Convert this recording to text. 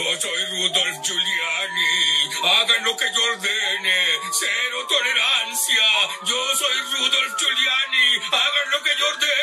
Yo soy Rudolf Giuliani. Hagan lo que yo ordene. Cero tolerancia. Yo soy Rudolf Giuliani. Hagan lo que yo ordene.